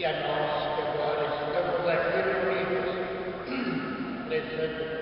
y a nós que agora estamos aqui reunidos, rezando